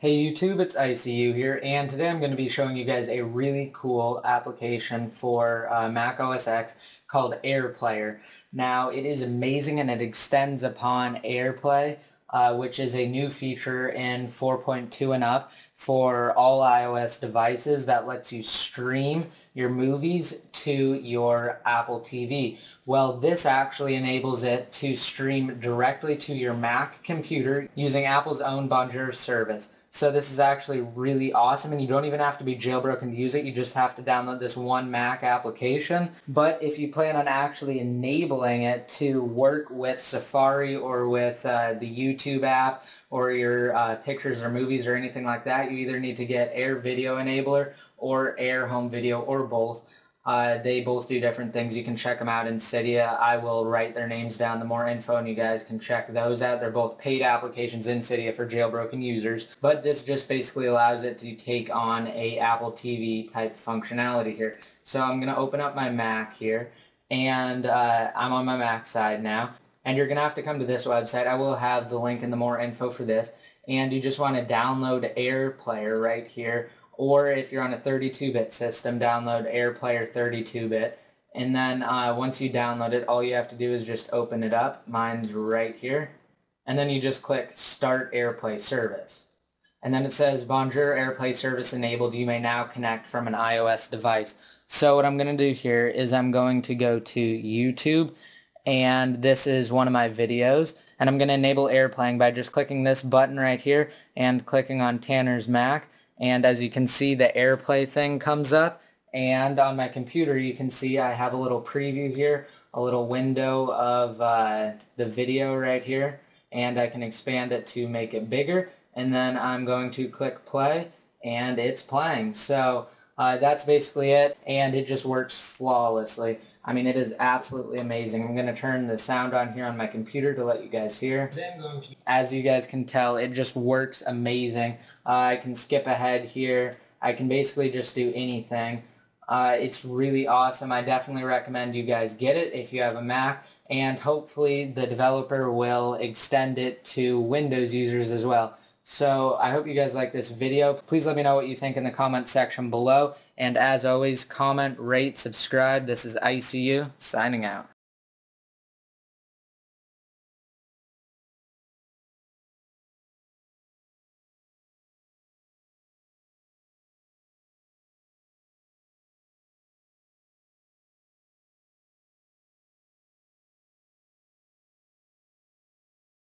Hey YouTube, it's ICU here, and today I'm going to be showing you guys a really cool application for uh, Mac OS X called AirPlayer. Now, it is amazing and it extends upon AirPlay, uh, which is a new feature in 4.2 and up for all iOS devices that lets you stream your movies to your Apple TV. Well, this actually enables it to stream directly to your Mac computer using Apple's own Bonjour service. So this is actually really awesome and you don't even have to be jailbroken to use it. You just have to download this one Mac application. But if you plan on actually enabling it to work with Safari or with uh, the YouTube app or your uh, pictures or movies or anything like that, you either need to get Air Video Enabler or Air Home Video or both. Uh, they both do different things. You can check them out in Cydia. I will write their names down. The more info, and you guys can check those out. They're both paid applications in Cydia for jailbroken users. But this just basically allows it to take on a Apple TV type functionality here. So I'm going to open up my Mac here, and uh, I'm on my Mac side now. And you're going to have to come to this website. I will have the link in the more info for this. And you just want to download AirPlayer right here or if you're on a 32-bit system, download AirPlayer 32-bit. And then uh, once you download it, all you have to do is just open it up. Mine's right here. And then you just click Start AirPlay Service. And then it says, Bonjour AirPlay Service enabled. You may now connect from an iOS device. So what I'm going to do here is I'm going to go to YouTube. And this is one of my videos. And I'm going to enable AirPlaying by just clicking this button right here and clicking on Tanner's Mac and as you can see the AirPlay thing comes up. And on my computer you can see I have a little preview here a little window of uh, the video right here. And I can expand it to make it bigger. And then I'm going to click play and it's playing. So uh, that's basically it. And it just works flawlessly I mean, it is absolutely amazing. I'm going to turn the sound on here on my computer to let you guys hear. As you guys can tell, it just works amazing. Uh, I can skip ahead here. I can basically just do anything. Uh, it's really awesome. I definitely recommend you guys get it if you have a Mac. And hopefully the developer will extend it to Windows users as well. So I hope you guys like this video. Please let me know what you think in the comment section below. And as always, comment, rate, subscribe. This is ICU signing out.